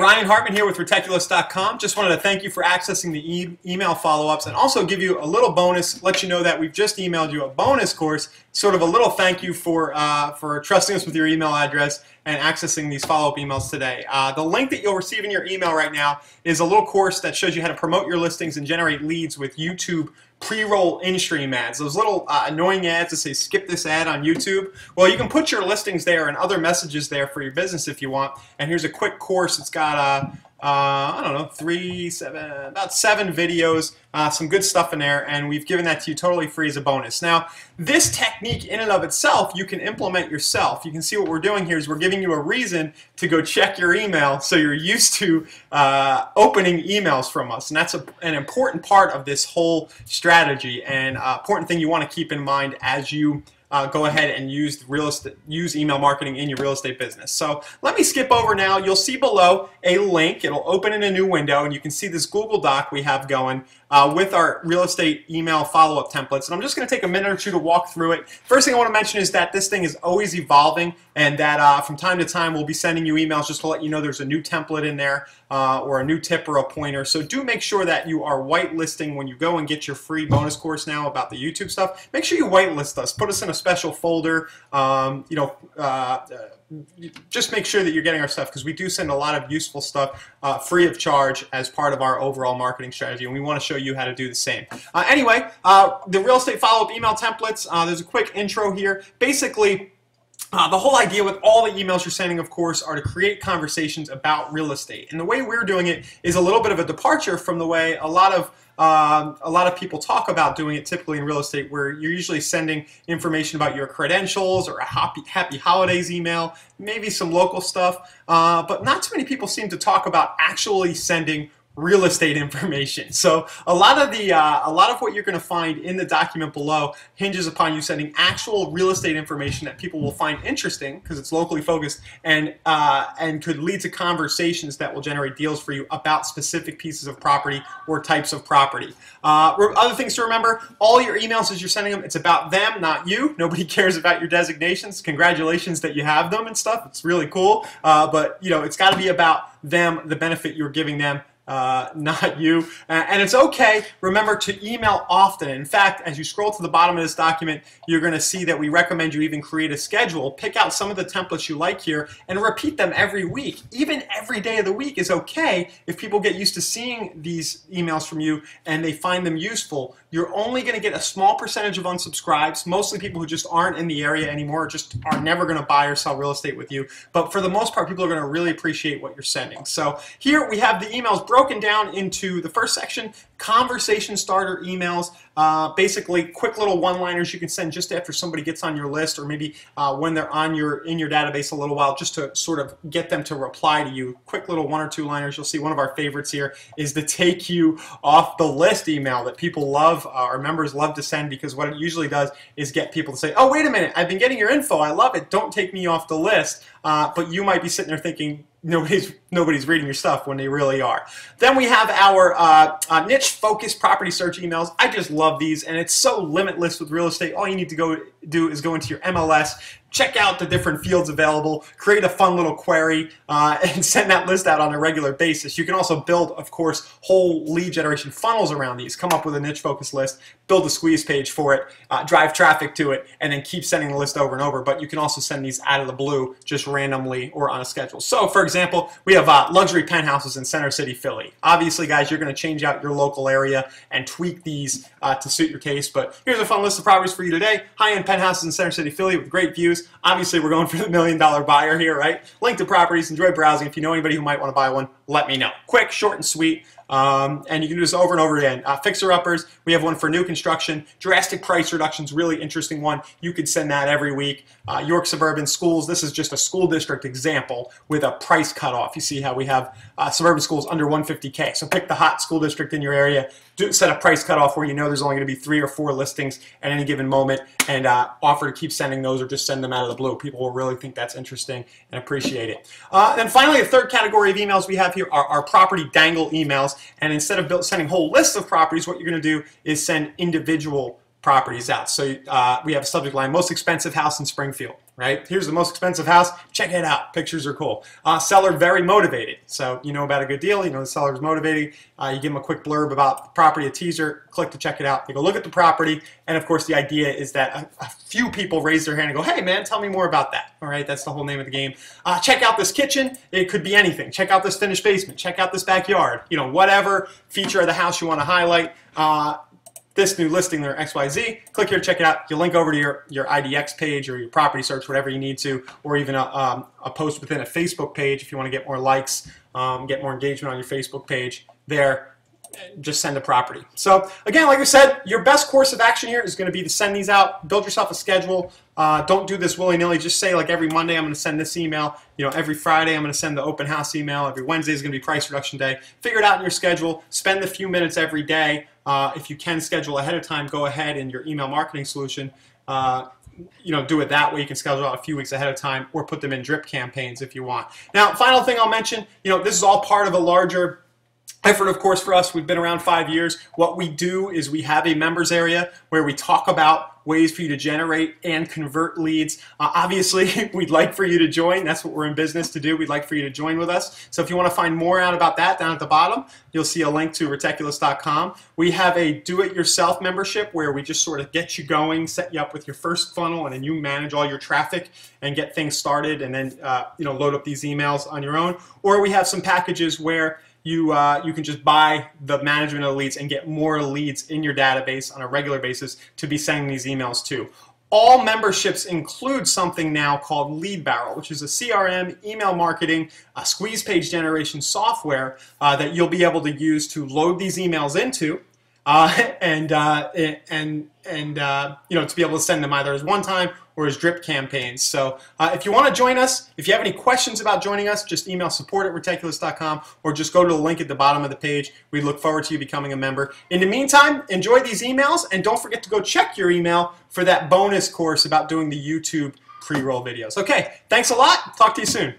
Ryan Hartman here with Retechulous.com. Just wanted to thank you for accessing the e email follow-ups and also give you a little bonus, let you know that we've just emailed you a bonus course, sort of a little thank you for, uh, for trusting us with your email address and accessing these follow-up emails today. Uh, the link that you'll receive in your email right now is a little course that shows you how to promote your listings and generate leads with YouTube pre-roll in-stream ads, those little uh, annoying ads that say skip this ad on YouTube. Well, you can put your listings there and other messages there for your business if you want. And here's a quick course. It's got a uh, I don't know, three, seven, about seven videos, uh, some good stuff in there, and we've given that to you totally free as a bonus. Now, this technique in and of itself, you can implement yourself. You can see what we're doing here is we're giving you a reason to go check your email so you're used to uh, opening emails from us, and that's a, an important part of this whole strategy and uh, important thing you want to keep in mind as you uh, go ahead and use real estate, use email marketing in your real estate business. So let me skip over now. You'll see below a link. It'll open in a new window, and you can see this Google Doc we have going uh, with our real estate email follow-up templates. And I'm just going to take a minute or two to walk through it. First thing I want to mention is that this thing is always evolving, and that uh, from time to time we'll be sending you emails just to let you know there's a new template in there uh, or a new tip or a pointer. So do make sure that you are whitelisting when you go and get your free bonus course now about the YouTube stuff. Make sure you whitelist us. Put us in a special folder. Um, you know, uh, just make sure that you're getting our stuff because we do send a lot of useful stuff uh, free of charge as part of our overall marketing strategy, and we want to show you how to do the same. Uh, anyway, uh, the real estate follow-up email templates. Uh, there's a quick intro here. Basically. Uh, the whole idea with all the emails you're sending, of course, are to create conversations about real estate. And the way we're doing it is a little bit of a departure from the way a lot of um, a lot of people talk about doing it typically in real estate where you're usually sending information about your credentials or a happy, happy holidays email, maybe some local stuff, uh, but not too many people seem to talk about actually sending real estate information. So a lot of the uh, a lot of what you're going to find in the document below hinges upon you sending actual real estate information that people will find interesting because it's locally focused and uh, and could lead to conversations that will generate deals for you about specific pieces of property or types of property. Uh, other things to remember: all your emails as you're sending them, it's about them, not you. Nobody cares about your designations. Congratulations that you have them and stuff. It's really cool. Uh, but you know, it's got to be about them, the benefit you're giving them uh, not you. Uh, and it's okay, remember to email often. In fact, as you scroll to the bottom of this document, you're going to see that we recommend you even create a schedule. Pick out some of the templates you like here and repeat them every week. Even every day of the week is okay if people get used to seeing these emails from you and they find them useful. You're only going to get a small percentage of unsubscribes, mostly people who just aren't in the area anymore, just are never going to buy or sell real estate with you. But for the most part, people are going to really appreciate what you're sending. So here we have the emails broken down into the first section, conversation starter emails, uh, basically quick little one-liners you can send just after somebody gets on your list or maybe uh, when they're on your in your database a little while just to sort of get them to reply to you. Quick little one or two liners. You'll see one of our favorites here is the take you off the list email that people love, uh, our members love to send because what it usually does is get people to say, oh, wait a minute, I've been getting your info. I love it. Don't take me off the list. Uh, but you might be sitting there thinking, nobody's nobody's reading your stuff when they really are. Then we have our uh, uh, niche focused property search emails. I just love these, and it's so limitless with real estate. All you need to go do is go into your MLS, check out the different fields available, create a fun little query, uh, and send that list out on a regular basis. You can also build, of course, whole lead generation funnels around these. Come up with a niche focus list, build a squeeze page for it, uh, drive traffic to it, and then keep sending the list over and over. But you can also send these out of the blue, just randomly or on a schedule. So, for example, we have uh, luxury penthouses in Center City, Philly. Obviously, guys, you're going to change out your local area and tweak these uh, to suit your case. But here's a fun list of properties for you today. High-end penthouses in Center City, Philly with great views. Obviously, we're going for the million dollar buyer here, right? Link to properties. Enjoy browsing. If you know anybody who might want to buy one, let me know. Quick, short, and sweet. Um, and you can do this over and over again. Uh, fixer uppers, we have one for new construction. Drastic price reductions, really interesting one. You could send that every week. Uh, York Suburban Schools, this is just a school district example with a price cutoff. You see how we have uh, suburban schools under 150K. So pick the hot school district in your area, do, set a price cutoff where you know there's only going to be three or four listings at any given moment, and uh, offer to keep sending those or just send them out of the blue. People will really think that's interesting and appreciate it. Uh, and finally, the third category of emails we have here are our property dangle emails. And instead of sending whole lists of properties, what you're going to do is send individual properties out. So uh, we have a subject line, most expensive house in Springfield. Right? Here's the most expensive house. Check it out. Pictures are cool. Uh, seller very motivated. So you know about a good deal. You know the seller's motivating. Uh, you give them a quick blurb about the property, a teaser. Click to check it out. They go look at the property, and of course the idea is that a, a few people raise their hand and go, "Hey man, tell me more about that." All right, that's the whole name of the game. Uh, check out this kitchen. It could be anything. Check out this finished basement. Check out this backyard. You know, whatever feature of the house you want to highlight. This new listing there, XYZ. Click here to check it out. You link over to your, your IDX page or your property search, whatever you need to, or even a, um, a post within a Facebook page if you want to get more likes, um, get more engagement on your Facebook page there just send a property. So again, like I said, your best course of action here is going to be to send these out. Build yourself a schedule. Uh, don't do this willy-nilly. Just say like every Monday I'm going to send this email. You know, every Friday I'm going to send the open house email. Every Wednesday is going to be price reduction day. Figure it out in your schedule. Spend a few minutes every day. Uh, if you can schedule ahead of time, go ahead in your email marketing solution. Uh, you know, do it that way. You can schedule out a few weeks ahead of time or put them in drip campaigns if you want. Now, final thing I'll mention, you know, this is all part of a larger effort, of course, for us. We've been around five years. What we do is we have a members area where we talk about ways for you to generate and convert leads. Uh, obviously, we'd like for you to join. That's what we're in business to do. We'd like for you to join with us. So if you want to find more out about that, down at the bottom, you'll see a link to retechulous.com. We have a do-it-yourself membership where we just sort of get you going, set you up with your first funnel, and then you manage all your traffic and get things started, and then uh, you know load up these emails on your own. Or we have some packages where you uh, you can just buy the management of leads and get more leads in your database on a regular basis to be sending these emails to. All memberships include something now called Lead Barrel, which is a CRM, email marketing, a squeeze page generation software uh, that you'll be able to use to load these emails into uh, and uh, and and uh, you know to be able to send them either as one time or his drip campaigns. So uh, if you want to join us, if you have any questions about joining us, just email support at retechulous.com or just go to the link at the bottom of the page. We look forward to you becoming a member. In the meantime, enjoy these emails and don't forget to go check your email for that bonus course about doing the YouTube pre-roll videos. Okay, thanks a lot. Talk to you soon.